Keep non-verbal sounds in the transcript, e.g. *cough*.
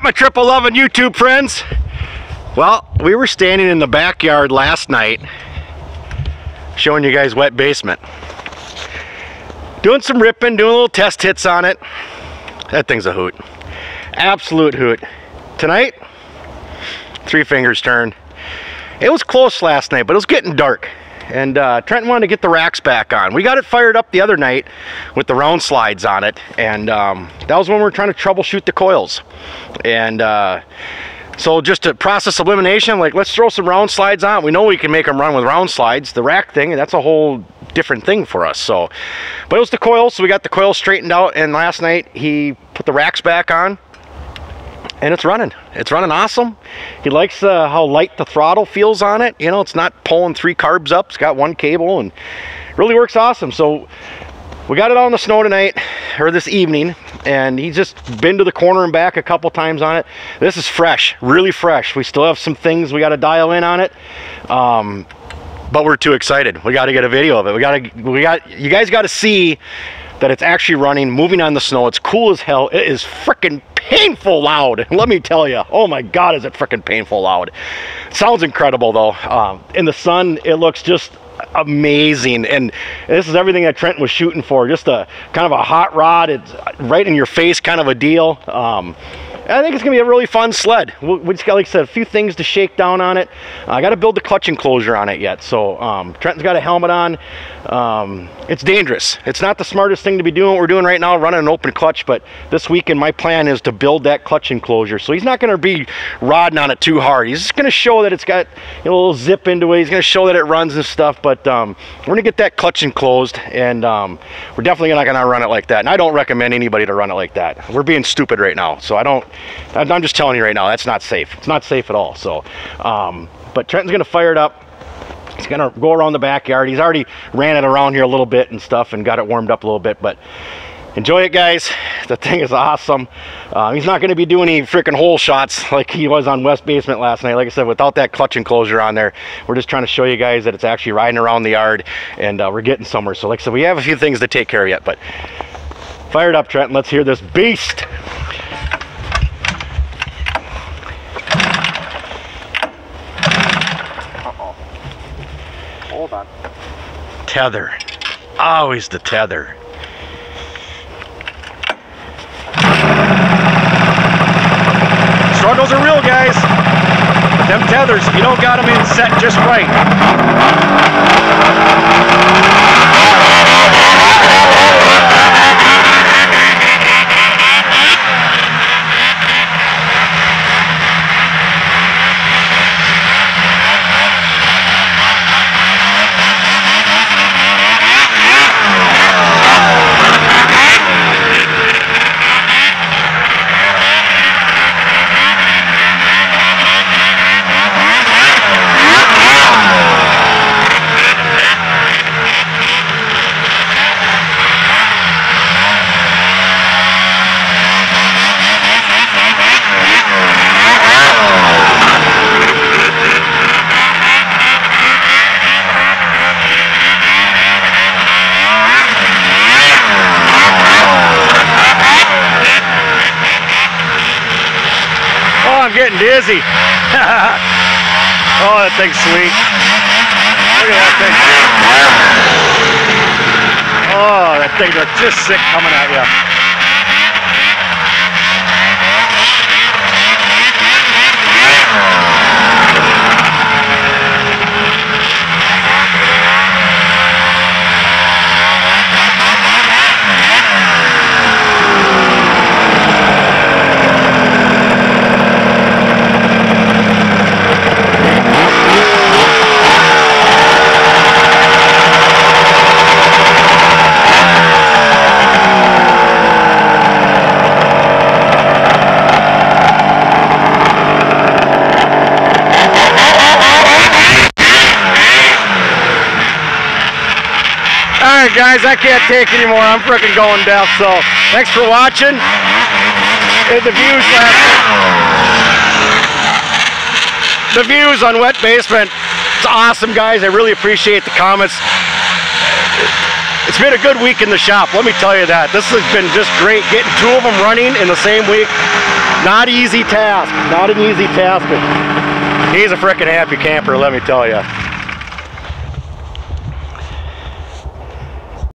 up, my triple loving YouTube friends? Well, we were standing in the backyard last night showing you guys wet basement. Doing some ripping, doing little test hits on it. That thing's a hoot. Absolute hoot. Tonight, three fingers turned. It was close last night, but it was getting dark. And uh, Trent wanted to get the racks back on. We got it fired up the other night with the round slides on it. And um, that was when we were trying to troubleshoot the coils. And uh, so just to process elimination, like let's throw some round slides on. We know we can make them run with round slides. The rack thing, that's a whole different thing for us. So, but it was the coils, so we got the coils straightened out. And last night he put the racks back on and it's running. It's running awesome. He likes uh, how light the throttle feels on it. You know, it's not pulling three carbs up. It's got one cable and really works awesome. So we got it on the snow tonight or this evening and he's just been to the corner and back a couple times on it. This is fresh, really fresh. We still have some things we got to dial in on it. Um, but we're too excited. We got to get a video of it. We got to, we got, you guys got to see that it's actually running, moving on the snow. It's cool as hell. It is freaking painful loud. *laughs* Let me tell you. Oh my God, is it freaking painful loud. Sounds incredible though. Um, in the sun, it looks just amazing and this is everything that Trent was shooting for just a kind of a hot rod it's right in your face kind of a deal um, I think it's gonna be a really fun sled. We just got, like I said, a few things to shake down on it. Uh, I got to build the clutch enclosure on it yet. So um, Trenton's got a helmet on. Um, it's dangerous. It's not the smartest thing to be doing what we're doing right now, running an open clutch. But this weekend, my plan is to build that clutch enclosure. So he's not going to be rodding on it too hard. He's just going to show that it's got a little zip into it. He's going to show that it runs and stuff. But um, we're going to get that clutch enclosed, and um, we're definitely not going to run it like that. And I don't recommend anybody to run it like that. We're being stupid right now. So I don't. I'm just telling you right now, that's not safe. It's not safe at all. So, um, but Trenton's gonna fire it up. He's gonna go around the backyard. He's already ran it around here a little bit and stuff and got it warmed up a little bit, but enjoy it guys. *laughs* The thing is awesome. Uh, he's not gonna be doing any freaking hole shots *laughs* like he was on Wet Basement last night. Like I said, without that clutch enclosure on there, we're just trying to show you guys that it's actually riding around the yard and uh, we're getting somewhere. So like I said, we have a few things to take care of yet, but fired up Trenton. Let's hear this beast. Hold on. Tether. Always the tether. Struggles are real, guys. But them tethers, if you don't got them in set just right. Getting dizzy. *laughs* oh, that thing's sweet. Look at that thing. Oh, that thing's just sick coming at you. Alright guys, I can't take anymore. I'm freaking going deaf. So thanks for watching. And the views The views on Wet Basement. It's awesome guys. I really appreciate the comments. It's been a good week in the shop, let me tell you that. This has been just great. Getting two of them running in the same week. Not easy task. Not an easy task, but he's a freaking happy camper, let me tell you.